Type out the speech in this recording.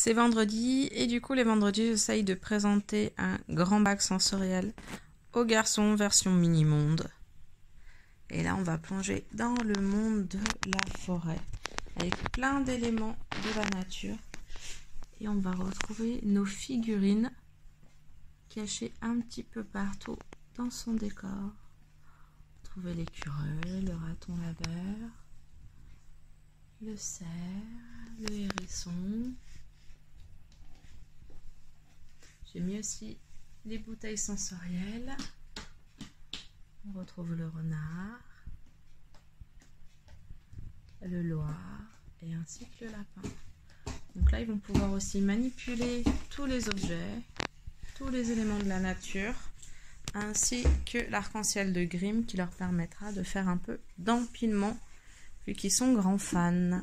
C'est vendredi et du coup les vendredis j'essaye de présenter un grand bac sensoriel aux garçons version mini-monde. Et là on va plonger dans le monde de la forêt avec plein d'éléments de la nature. Et on va retrouver nos figurines cachées un petit peu partout dans son décor. Trouver l'écureuil, le raton laveur, le cerf, le hérisson. J'ai mis aussi les bouteilles sensorielles. On retrouve le renard, le loir et ainsi que le lapin. Donc là, ils vont pouvoir aussi manipuler tous les objets, tous les éléments de la nature, ainsi que l'arc-en-ciel de Grimm qui leur permettra de faire un peu d'empilement vu qu'ils sont grands fans.